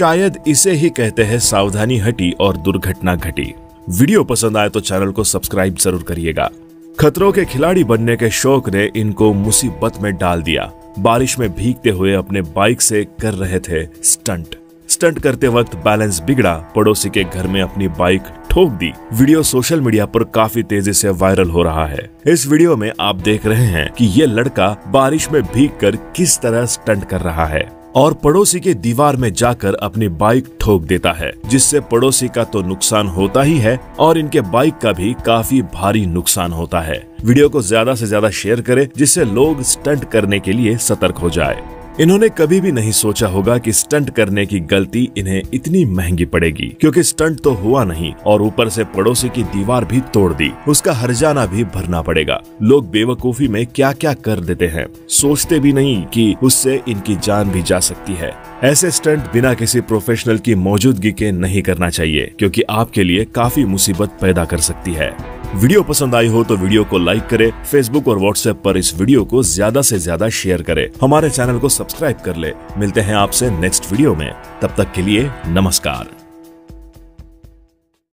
शायद इसे ही कहते हैं सावधानी हटी और दुर्घटना घटी। वीडियो पसंद आए तो चैनल को सब्सक्राइब ज़रूर करिएगा। खतरों के खिलाड़ी बनने के शौक ने इनको मुसीबत में डाल दिया। बारिश में भीगते हुए अपने बाइक से कर रहे थे स्टंट। स्टंट करते वक्त बैलेंस बिगड़ा, पड़ोसी के घर में अपनी बाइक ठोक दी। वीडियो सोशल मीडिया पर काफ़ी तेज़ी से वायरल हो रहा है। इस वीडियो में आप देख रहे हैं कि ये लड़का बारिश में भीग कर किस तरह स्टंट कर रहा है। और पड़ोसी के दीवार में जाकर अपनी बाइक ठोक देता है, जिससे पड़ोसी का तो नुकसान होता ही है और इनके बाइक का भी काफ़ी भारी नुकसान होता है। वीडियो को ज़्यादा से ज़्यादा शेयर करें, जिससे लोग स्टंट करने के लिए सतर्क हो जाए। इन्होंने कभी भी नहीं सोचा होगा कि स्टंट करने की गलती इन्हें इतनी महँगी पड़ेगी, क्योंकि स्टंट तो हुआ नहीं, और ऊपर से पड़ोसी की दीवार भी तोड़ दी। उसका हरजाना भी भरना पड़ेगा। लोग बेवकूफ़ी में क्या क्या कर देते हैं। सोचते भी नहीं कि उससे इनकी जान भी जा सकती है। ऐसे स्टंट बिना किसी प्रोफेशनल की मौजूदगी के नहीं करना चाहिए, क्योंकि आपके लिए काफ़ी मुसीबत पैदा कर सकती है। वीडियो पसंद आई हो तो वीडियो को लाइक करे फेसबुक और व्हाट्सएप पर इस वीडियो को ज़्यादा ऐसी ज़्यादा शेयर करे। हमारे चैनल को सब्सक्राइब कर ले। मिलते हैं आपसे नेक्स्ट वीडियो में। तब तक के लिए नमस्कार।